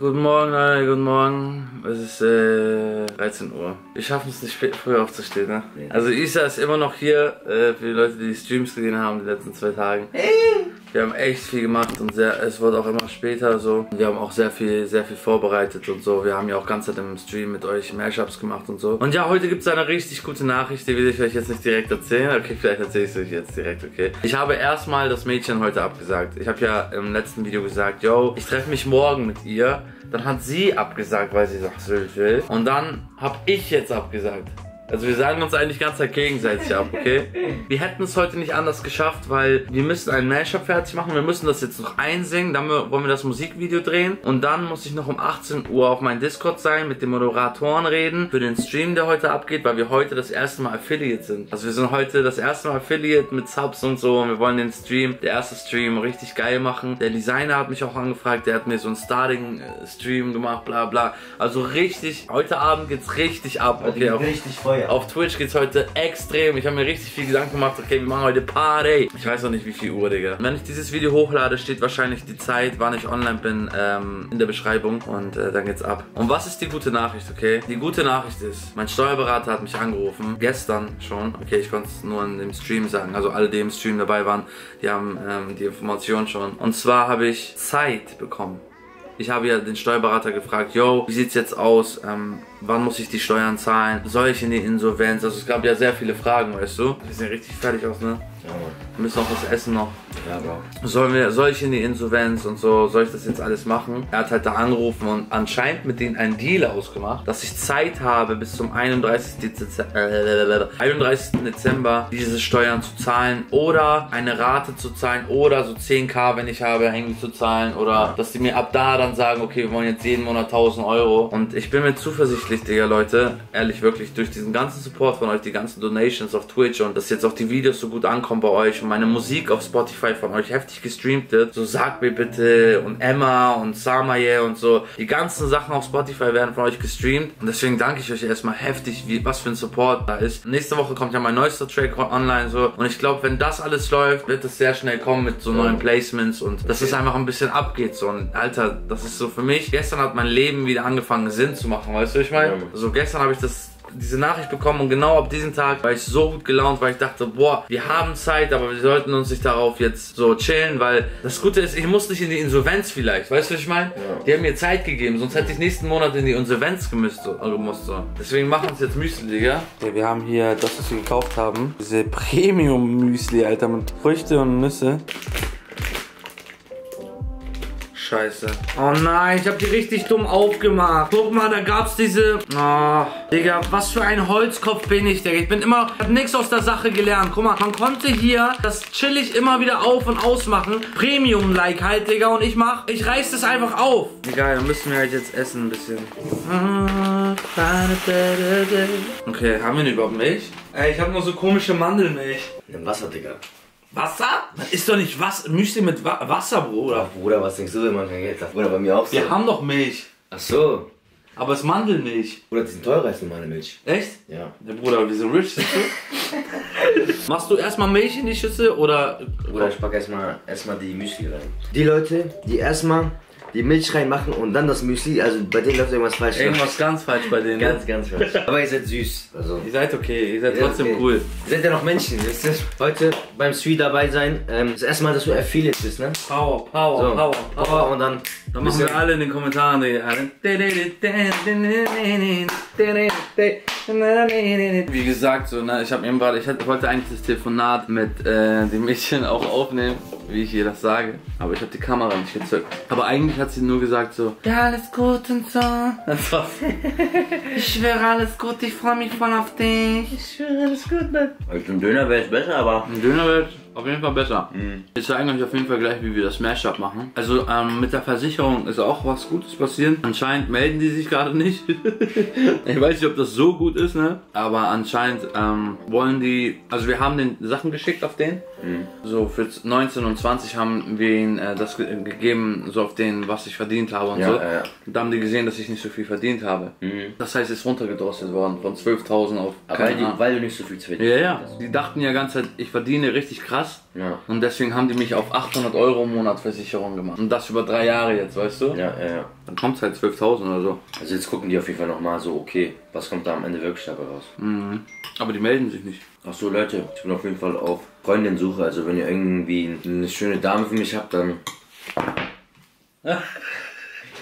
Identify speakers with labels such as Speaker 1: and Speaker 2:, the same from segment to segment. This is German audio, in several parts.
Speaker 1: Guten Morgen, Leute, guten Morgen. Es ist äh, 13 Uhr. Wir schaffen es nicht spät, früh aufzustehen, ne? Also Isa ist immer noch hier, äh, für die Leute, die die Streams gesehen haben, die letzten zwei Tage. Wir haben echt viel gemacht und sehr, es wird auch immer später so. Wir haben auch sehr viel, sehr viel vorbereitet und so. Wir haben ja auch ganz Zeit im Stream mit euch Mashups gemacht und so. Und ja, heute gibt es eine richtig gute Nachricht, die will ich euch jetzt nicht direkt erzählen. Okay, vielleicht erzähle ich es euch jetzt direkt, okay. Ich habe erstmal das Mädchen heute abgesagt. Ich habe ja im letzten Video gesagt, yo, ich treffe mich morgen mit ihr. Dann hat sie abgesagt, weil sie nach Sylt will. Und dann habe ich jetzt abgesagt. Also wir sagen uns eigentlich ganz Zeit gegenseitig ab, okay? Wir hätten es heute nicht anders geschafft, weil wir müssen ein Mashup fertig machen. Wir müssen das jetzt noch einsingen. Dann wollen wir das Musikvideo drehen. Und dann muss ich noch um 18 Uhr auf meinem Discord sein, mit den Moderatoren reden. Für den Stream, der heute abgeht, weil wir heute das erste Mal Affiliate sind. Also wir sind heute das erste Mal Affiliate mit Subs und so. Und wir wollen den Stream, der erste Stream, richtig geil machen. Der Designer hat mich auch angefragt. Der hat mir so einen Starting-Stream gemacht, bla bla. Also richtig, heute Abend geht's richtig ab. Okay,
Speaker 2: richtig Feuer.
Speaker 1: auf Twitch geht's heute extrem. Ich habe mir richtig viel Gedanken gemacht. Okay, wir machen heute Party. Ich weiß noch nicht, wie viel Uhr, Digga. Wenn ich dieses Video hochlade, steht wahrscheinlich die Zeit, wann ich online bin, ähm, in der Beschreibung. Und äh, dann geht's ab. Und was ist die gute Nachricht, okay? Die gute Nachricht ist, mein Steuerberater hat mich angerufen. Gestern schon. Okay, ich konnte es nur in dem Stream sagen. Also alle, die im Stream dabei waren, die haben ähm, die Information schon. Und zwar habe ich Zeit bekommen. Ich habe ja den Steuerberater gefragt, yo, wie sieht's jetzt aus? Ähm, wann muss ich die Steuern zahlen? Soll ich in die Insolvenz? Also es gab ja sehr viele Fragen, weißt du? Wir sehen richtig fertig aus, ne? Wir müssen noch was essen noch.
Speaker 2: Ja, Bro.
Speaker 1: Sollen wir, soll ich in die Insolvenz und so, soll ich das jetzt alles machen? Er hat halt da angerufen und anscheinend mit denen einen Deal ausgemacht, dass ich Zeit habe bis zum 31. Dezember, äh, 31. Dezember diese Steuern zu zahlen oder eine Rate zu zahlen oder so 10k, wenn ich habe, irgendwie zu zahlen oder dass die mir ab da dann sagen, okay, wir wollen jetzt jeden Monat 1000 Euro und ich bin mir zuversichtlich, Digga, Leute, ehrlich wirklich, durch diesen ganzen Support von euch, die ganzen Donations auf Twitch und dass jetzt auch die Videos so gut ankommen bei euch und meine Musik auf Spotify von euch heftig gestreamt wird, so sagt mir bitte und Emma und Samaye und so, die ganzen Sachen auf Spotify werden von euch gestreamt und deswegen danke ich euch erstmal heftig, wie, was für ein Support da ist. Nächste Woche kommt ja mein neuester Track online so und ich glaube, wenn das alles läuft, wird es sehr schnell kommen mit so neuen Placements und dass es einfach ein bisschen abgeht so und Alter, das ist so für mich, gestern hat mein Leben wieder angefangen Sinn zu machen, weißt du, ich meine? So gestern habe ich das diese Nachricht bekommen und genau ab diesem Tag war ich so gut gelaunt, weil ich dachte, boah, wir haben Zeit, aber wir sollten uns nicht darauf jetzt so chillen, weil das Gute ist, ich muss nicht in die Insolvenz vielleicht, weißt du, was ich meine?
Speaker 2: Ja.
Speaker 1: Die haben mir Zeit gegeben, sonst hätte ich nächsten Monat in die Insolvenz gemusst, so, also gemusst, so. Deswegen machen wir uns jetzt Müsli, Digga. Okay, wir haben hier das, was wir gekauft haben, diese Premium-Müsli, Alter, mit Früchte und Nüsse. Scheiße. Oh nein, ich habe die richtig dumm aufgemacht. Guck mal, da gab's diese. Oh, Digga, was für ein Holzkopf bin ich, Digga. Ich bin immer. Ich hab nichts aus der Sache gelernt. Guck mal, man konnte hier das chillig immer wieder auf und ausmachen. Premium-like halt, Digga. Und ich mach. Ich reiß das einfach auf. Egal, dann müssen wir halt jetzt essen ein bisschen. Okay, haben wir denn überhaupt Milch? Ey, ich habe nur so komische Mandelmilch.
Speaker 2: Nimm Wasser, Digga.
Speaker 1: Wasser? Das ist doch nicht was Müsli mit Wa Wasser, Bruder.
Speaker 2: Bruder, was denkst du, wenn man kein Geld hat? Bruder, bei mir auch so.
Speaker 1: Wir haben doch Milch.
Speaker 2: Ach so.
Speaker 1: Aber es ist Mandelmilch.
Speaker 2: Bruder, die sind teurer als normale Milch.
Speaker 1: Echt?
Speaker 2: Ja.
Speaker 1: Ja, Bruder, wir sind rich? Machst du erstmal Milch in die Schüssel oder.
Speaker 2: Bruder, ich pack erstmal erstmal die Müsli rein. Die Leute, die erstmal die Milch reinmachen und dann das Müsli, also bei denen läuft irgendwas falsch.
Speaker 1: Irgendwas ganz falsch bei denen. ne?
Speaker 2: Ganz, ganz falsch. Aber ihr seid süß. Also.
Speaker 1: Ihr seid okay, ihr seid
Speaker 2: Ja,
Speaker 1: trotzdem
Speaker 2: okay.
Speaker 1: cool.
Speaker 2: Ihr seid ja noch Menschen. Heute beim Street dabei sein. Ähm, das erste Mal, dass du Affiliate bist, ne?
Speaker 1: Power, Power,
Speaker 2: So.
Speaker 1: Power, Power.
Speaker 2: Power und dann.
Speaker 1: Dann machen wir alle in den Kommentaren alle. Wie gesagt, so, ne, ich habe eben gerade, ich wollte eigentlich das Telefonat mit äh, dem Mädchen auch aufnehmen, wie ich ihr das sage, aber ich habe die Kamera nicht gezückt. Aber eigentlich hat sie nur gesagt so, ja alles gut und so. Das war's. ich schwöre alles gut, ich freue mich voll auf dich. Ich schwöre alles gut, Mann.
Speaker 2: Als ein Döner wäre es besser, aber.
Speaker 1: Ein Döner wird auf jeden Fall besser. Wir zeigen euch auf jeden Fall gleich, wie wir das Mashup machen. Also ähm, mit der Versicherung ist auch was Gutes passiert. Anscheinend melden die sich gerade nicht. ich weiß nicht, ob das so gut ist, ne? Aber anscheinend ähm, wollen die, also wir haben den Sachen geschickt auf den. So für 19 und 20 haben wir ihnen äh, das ge gegeben, so auf den, was ich verdient habe und
Speaker 2: Ja,
Speaker 1: so.
Speaker 2: ja, ja.
Speaker 1: Und da haben die gesehen, dass ich nicht so viel verdient habe. Das heißt, es ist runtergedrosselt worden von 12.000 auf
Speaker 2: Weil, die, weil du nicht so viel Zwit
Speaker 1: Ja, ja. Die dachten ja ganz Zeit, ich verdiene richtig krass. Krass.
Speaker 2: Ja.
Speaker 1: Und deswegen haben die mich auf 800 Euro im Monat Versicherung gemacht. Und das über drei Jahre jetzt, weißt du?
Speaker 2: Ja, ja, ja.
Speaker 1: Dann kommt es halt 12.000 oder so.
Speaker 2: Also jetzt gucken die auf jeden Fall nochmal so, okay, was kommt da am Ende wirklich dabei raus?
Speaker 1: Mhm. Aber die melden sich nicht.
Speaker 2: Ach so, Leute, ich bin auf jeden Fall auf Freundin-Suche. Also wenn ihr irgendwie eine schöne Dame für mich habt, dann...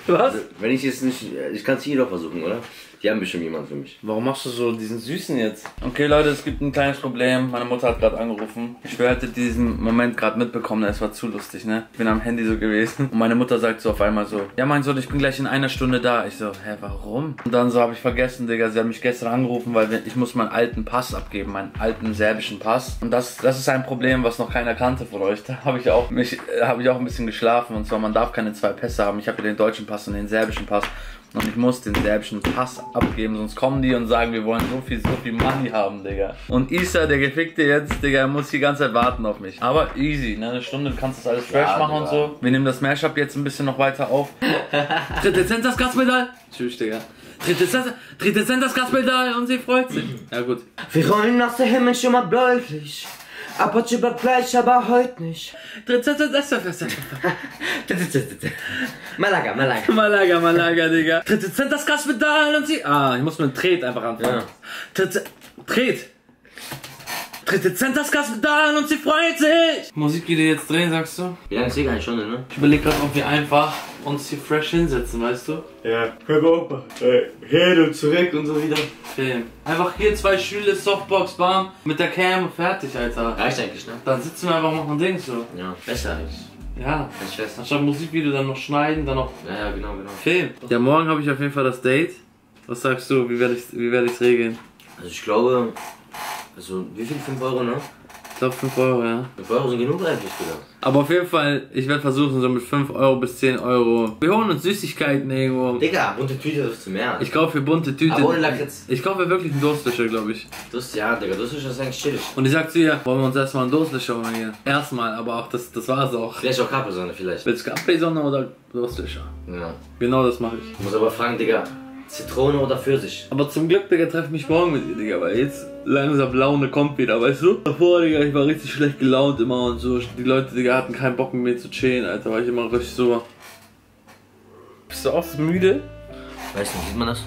Speaker 1: Was?
Speaker 2: Wenn ich jetzt nicht... Ich kann es hier doch versuchen, oder? Die haben bestimmt jemanden für mich.
Speaker 1: Warum machst du so diesen Süßen jetzt? Okay, Leute, es gibt ein kleines Problem. Meine Mutter hat gerade angerufen. Ich hätte diesen Moment gerade mitbekommen. Es war zu lustig, ne? Ich bin am Handy so gewesen. Und meine Mutter sagt so auf einmal so: Ja, mein Sohn, ich bin gleich in einer Stunde da. Ich so: Hä, warum? Und dann so habe ich vergessen, Digga. Sie hat mich gestern angerufen, weil ich muss meinen alten Pass abgeben, meinen alten serbischen Pass. Und das, das ist ein Problem, was noch keiner kannte von euch. Da habe ich auch mich, habe ich auch ein bisschen geschlafen. Und zwar, man darf keine zwei Pässe haben. Ich habe den deutschen Pass und den serbischen Pass. Und ich muss den serbischen Pass abgeben, sonst kommen die und sagen, wir wollen so viel, so viel Money haben, Digga. Und Isa, der Gefickte jetzt, Digga, muss die ganze Zeit warten auf mich. Aber easy, ne? Eine Stunde, du kannst das alles fresh
Speaker 2: Ja,
Speaker 1: machen und
Speaker 2: Digga.
Speaker 1: so. Wir nehmen das Mashup jetzt ein bisschen noch weiter auf. Dritte Cent das Gaspedal. Tschüss, Digga. Dritte Cent, dritte Cent das Gaspedal und sie freut sich. Ja, gut.
Speaker 2: Wir rollen aus der Himmel schon mal bläulich. Ab heute bleibt gleich, aber heute nicht. Malaga, Malaga.
Speaker 1: Malaga, Malaga, Digga. Dritte Cent das Gaspedal und sie. Ah, ich muss mit dem Tret einfach anfangen.
Speaker 2: Ja.
Speaker 1: Dritte. Tret. Dritte Cent das Gaspedal und sie freut sich. Musikvideo jetzt drehen, sagst du?
Speaker 2: Wie lange ist die eine Stunde, ne?
Speaker 1: Ich überlege gerade, ob wir einfach uns hier fresh hinsetzen, weißt du?
Speaker 2: Ja, hör auf mal. Hin und zurück und so wieder.
Speaker 1: Film. Einfach hier zwei Stühle, Softbox, bam, mit der Cam und fertig, Alter.
Speaker 2: Reicht eigentlich, ne?
Speaker 1: Dann sitzen wir einfach und machen Ding so.
Speaker 2: Ja, besser eigentlich.
Speaker 1: Ja. Anstatt Musikvideo dann noch schneiden, dann noch
Speaker 2: Ja, ja, genau, genau.
Speaker 1: Film. Ja, morgen habe ich auf jeden Fall das Date. Was sagst du, wie werde ich wie werde ich's regeln?
Speaker 2: Also ich glaube, also wie viel? 5 Euro, ne?
Speaker 1: Ich glaube 5 Euro, ja.
Speaker 2: 5 Euro sind genug eigentlich, Bruder.
Speaker 1: Aber auf jeden Fall, ich werde versuchen, so mit 5 Euro bis 10 Euro. Wir holen uns Süßigkeiten irgendwo.
Speaker 2: Digga, bunte Tüte ist zu mehr.
Speaker 1: Ich kaufe für bunte Tüte.
Speaker 2: Aber ohne Lakritz.
Speaker 1: Ich kaufe wirklich einen Durstlöscher, glaube ich.
Speaker 2: Das, ja, Digga, das ist eigentlich chillig.
Speaker 1: Und ich sag zu ihr, wollen wir uns erstmal einen Durstlöscher holen hier? Erstmal, aber auch das, das war's auch.
Speaker 2: Vielleicht auch Capri-Sonne, vielleicht.
Speaker 1: Willst du Capri-Sonne oder Durstlöscher?
Speaker 2: Ja.
Speaker 1: Genau das mache ich.
Speaker 2: Ich muss aber fragen, Digga, Zitrone oder Pfirsich?
Speaker 1: Aber zum Glück, Digga, treff mich morgen mit dir, Digga, weil jetzt langsam Laune kommt wieder, weißt du? Davor, Digga, ich war richtig schlecht gelaunt immer und so. Die Leute, Digga, hatten keinen Bock mit mir zu chillen, Alter, war ich immer richtig so. Bist du auch so müde?
Speaker 2: Weißt du, sieht man das?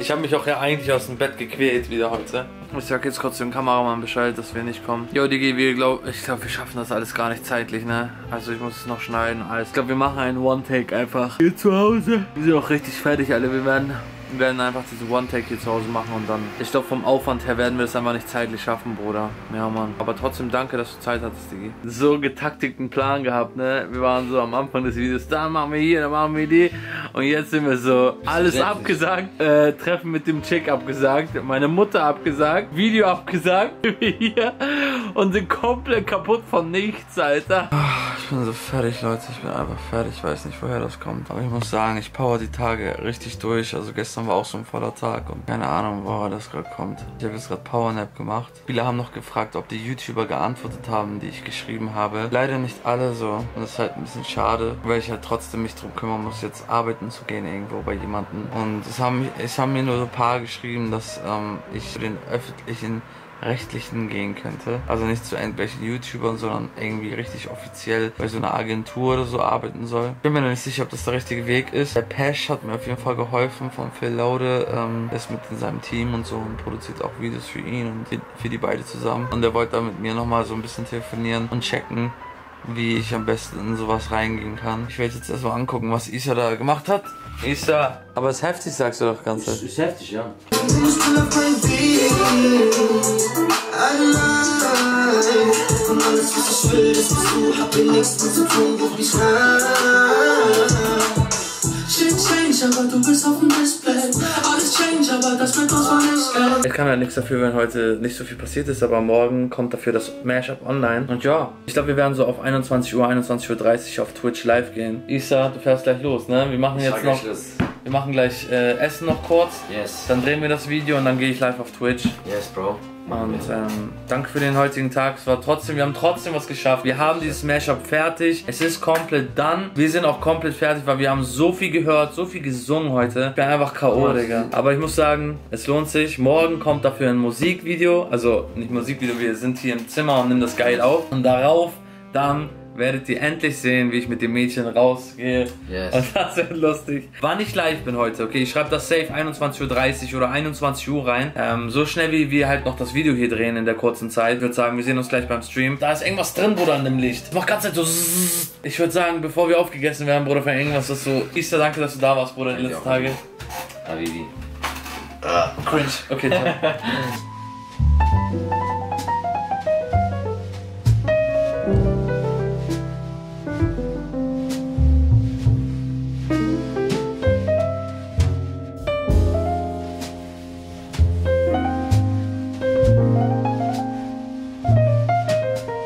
Speaker 1: Ich habe mich auch ja eigentlich aus dem Bett gequält wieder heute. Ich sag jetzt kurz dem Kameramann Bescheid, dass wir nicht kommen. Jo, Digi, wir glaub, ich glaube, wir schaffen das alles gar nicht zeitlich, ne? Also ich muss es noch schneiden, alles. Ich glaube, wir machen einen One-Take einfach hier zu Hause. Wir sind auch richtig fertig, alle. Wir werden, werden einfach diesen One-Take hier zu Hause machen und dann... Ich glaube, vom Aufwand her werden wir das einfach nicht zeitlich schaffen, Bruder. Ja, Mann. Aber trotzdem danke, dass du Zeit hattest, Digi. So getaktikten Plan gehabt, ne? Wir waren so am Anfang des Videos, da machen wir hier, da machen wir die. Und jetzt sind wir so, alles abgesagt, äh, Treffen mit dem Chick abgesagt, meine Mutter abgesagt, Video abgesagt, wir hier und sind komplett kaputt von nichts, Alter. Ich bin so fertig, Leute, ich bin einfach fertig, ich weiß nicht, woher das kommt. Aber ich muss sagen, ich power die Tage richtig durch. Also gestern war auch so ein voller Tag und keine Ahnung, woher das gerade kommt. Ich habe jetzt gerade Powernap gemacht. Viele haben noch gefragt, ob die YouTuber geantwortet haben, die ich geschrieben habe. Leider nicht alle so. Und das ist halt ein bisschen schade, weil ich halt trotzdem mich drum kümmern muss, jetzt arbeiten zu gehen irgendwo bei jemandem. Und es haben, es haben mir nur so ein paar geschrieben, dass ähm, ich den öffentlichen rechtlichen gehen könnte. Also nicht zu irgendwelchen YouTubern, sondern irgendwie richtig offiziell bei so einer Agentur oder so arbeiten soll. Bin mir noch nicht sicher, ob das der richtige Weg ist. Der Pesh hat mir auf jeden Fall geholfen von Phil Laude. Ähm, ist mit in seinem Team und so und produziert auch Videos für ihn und für- für die beide zusammen. Und er wollte da mit mir nochmal so ein bisschen telefonieren und checken, wie ich am besten in sowas reingehen kann. Ich werde jetzt erstmal angucken, was Isa da gemacht hat. Isa, aber es ist heftig, sagst du doch ganz
Speaker 2: Das ist heftig, ja.
Speaker 3: Und alles, was ich will, ist mit du, hab mir nichts mit zu tun, ruf mich an. Shit change, aber du bist auf dem Display. Aber das uns nicht.
Speaker 1: Ich kann ja nichts dafür, wenn heute nicht so viel passiert ist, aber morgen kommt dafür das Mashup online. Und ja, ich glaube, wir werden so auf 21 Uhr, 21.30 Uhr auf Twitch live gehen. Isa, du fährst gleich los, ne? Wir machen jetzt noch. Wir machen gleich äh, Essen noch kurz.
Speaker 2: Yes.
Speaker 1: Dann drehen wir das Video und dann gehe ich live auf Twitch.
Speaker 2: Yes, Bro.
Speaker 1: Und ähm, danke für den heutigen Tag. Es war trotzdem, wir haben trotzdem was geschafft. Wir haben dieses Mashup fertig. Es ist komplett done. Wir sind auch komplett fertig, weil wir haben so viel gehört, so viel gesungen heute. Ich bin einfach K.O., Digga. Aber ich muss sagen, es lohnt sich. Morgen kommt dafür ein Musikvideo. Also nicht Musikvideo, wir sind hier im Zimmer und nehmen das geil auf. Und darauf dann werdet ihr endlich sehen, wie ich mit dem Mädchen rausgehe.
Speaker 2: Yes.
Speaker 1: Und das wird lustig. Wann ich live bin heute, okay, ich schreibe das safe 21.30 Uhr oder 21 Uhr rein. Ähm, so schnell wie wir halt noch das Video hier drehen in der kurzen Zeit. Ich würde sagen, wir sehen uns gleich beim Stream. Da ist irgendwas drin, Bruder, an dem Licht. Das macht ganz Zeit so zzzz. Ich würde sagen, bevor wir aufgegessen werden, Bruder, für irgendwas, das so... Easter, danke, dass du da warst, Bruder, die letzten. Tage.
Speaker 2: Habibi.
Speaker 1: Cringe. Okay, ciao.